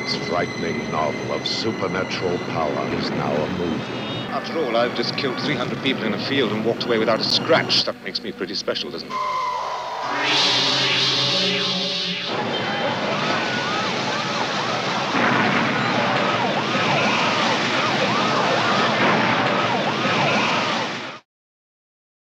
This frightening novel of supernatural power is now a movie. After all, I've just killed 300 people in a field and walked away without a scratch. That makes me pretty special, doesn't it?